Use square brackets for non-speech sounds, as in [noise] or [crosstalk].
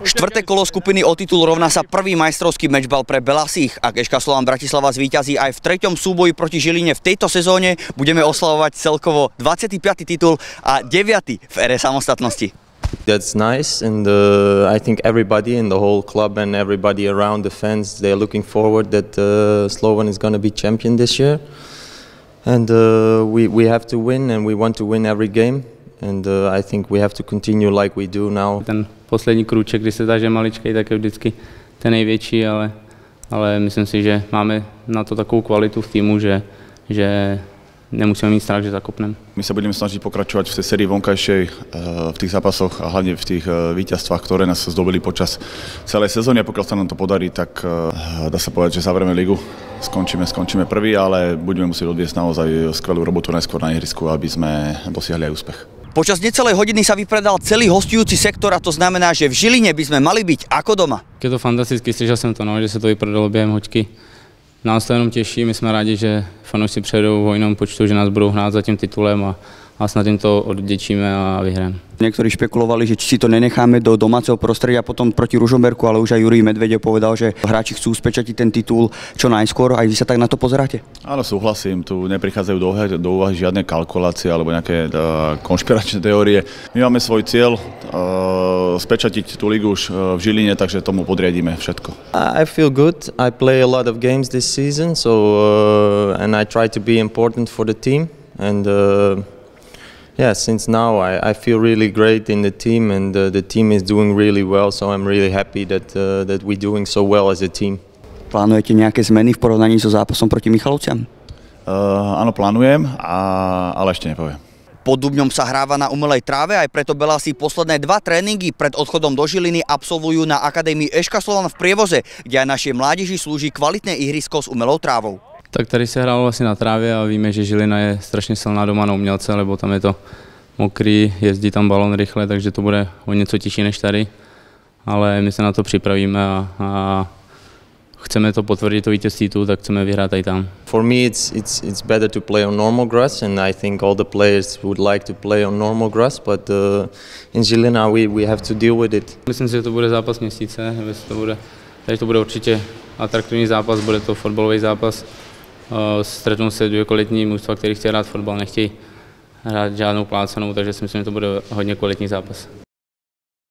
Štvrté kolo skupiny o titul rovná sa prvý majstrovský mečbal pre Belasích. Ak Eška Slován Bratislava zvíťazí aj v treťom súboji proti Žiline v tejto sezóne, budeme oslavovať celkovo 25. titul a 9. v ére samostatnosti. That's nice, and uh, I think everybody in the whole club and everybody around the fans they're looking forward that uh, Slovan is going to be champion this year, and uh, we we have to win, and we want to win every game, and uh, I think we have to continue like we do now. Ten poslední krůček, kdy se zdá, že je maličkej, tak je vždycky ten největší, ale, ale myslím si, že máme na to takovou kvalitu v týmu, že, že nemusíme mít strach, že zakopneme. My sa budeme snažiť pokračovať v tej sérii vonkajšej, eh, v tých zápasoch a hlavne v tých eh, víťazstvách, ktoré nás zdobili počas celej sezóny a pokiaľ sa nám to podarí, tak eh, dá sa povedať, že zavrieme ligu, skončíme, skončíme prvý, ale budeme musieť odviesť naozaj skvelú robotu najskôr na ihrisku, aby sme dosiahli aj úspech. Počas necelej hodiny sa vypredal celý hostujúci sektor a to znamená, že v Žiline by sme mali byť ako doma. Je to fantasticky, slyšel jsem to, no, že se to vyprodalo během hoďky. Nás to jenom těší, my jsme rádi, že fanoušci přijedou v hojnom počtu, že nás budou hrát za tím titulem a, a snad im to odděčíme a vyhrajeme. Niektorí špekulovali, že či si to nenecháme do domáceho prostredia potom proti Ružomberku, ale už aj Jurij Medvedev povedal, že hráči chcú spečatiť ten titul čo najskôr. Aj vy sa tak na to pozeráte? Áno, súhlasím, tu neprichádzajú do do úvahy žiadne kalkulácie alebo nejaké uh, konšpiračné [laughs] teórie. My máme svoj cieľ uh, spečatiť tú ligu už uh, v Žiline, takže tomu podriadíme všetko. I feel good. I play a lot of games this season, so uh, and I try to be important for the team and. Uh, yeah, since now I, I feel really great in the team, and uh, the team is doing really well. So I'm really happy that uh, that we're doing so well as a team. Plánujete nejaké zmeny v porovnaní so zápasom proti Michalovciam? Uh, áno, plánujem, a, ale ešte nepoviem. Pod Dubňom sa hráva na umelej tráve, aj preto Belasi posledné dva tréningy pred odchodom do Žiliny absolvujú na Akadémii Eška Slovan v Prievoze, kde aj našej mládeži slúži kvalitné ihrisko s umelou trávou. Tak tady se hrálo vlastně na trávě a víme, že Žilina je strašně silná doma na umělce, lebo tam je to mokrý, jezdí tam balon rychle, takže to bude o něco těžší než tady. Ale my se na to připravíme a, a chceme to potvrdit to vítězství tu, tak chceme vyhrát i tam. For me, it's it's it's better to play on normal grass, and I think all the players would like to play on normal grass. But uh, in Žilina, we we have to deal with it. Myslím si, že to bude zápas měsíce, že to bude, takže to bude určitě atraktivní zápas, bude to fotbalový zápas. Uh, stretnou se dvě mužstva, který chtějí hrát fotbal, nechtějí hrát žádnou plácenou, takže si myslím, že to bude hodně kvalitní zápas.